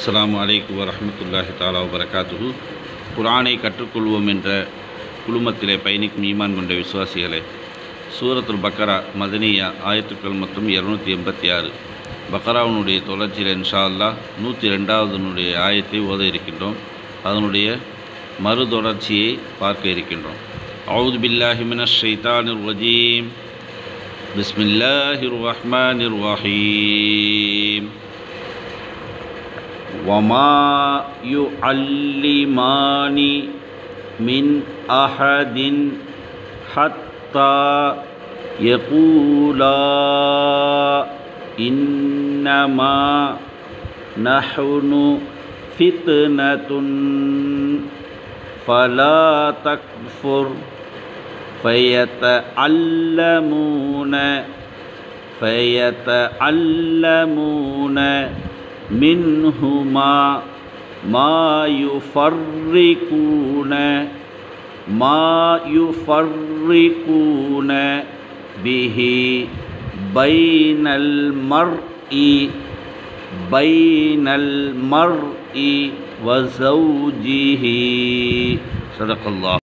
அஸ்லாம் அலைக்கும் வரமத்துல்லாஹி தாலா வபரகாத்துஹு. குரானை கற்றுக்கொள்வோம் என்ற குழுமத்திலே பயணிக்கும் ஈமான் கொண்ட விசுவாசிகளே சூரத்துல் பக்கரா மதனியா ஆயத்துக்கள் மொத்தம் இரநூத்தி எண்பத்தி ஆறு. பக்கராவினுடைய தொடர்ச்சியில் இன்ஷா அல்லா நூற்றி ரெண்டாவதுனுடைய ஆயத்தை ஓத இருக்கின்றோம். அதனுடைய மறு தொடர்ச்சியை பார்க்க இருக்கின்றோம். அவுது பில்லாஹிமின மினஷ் ஷைத்தானிர் பிஸ்மில்லாஹிர் ரஹ்மானிர் ரஹீம். وما يعلمان من أحد حتى يقولا إنما نحن فتنة فلا تكفر فيتعلمون فيتعلمون منهما ما يفرقون ما يفرقون به بين المرء بين المرء وزوجه. صدق الله.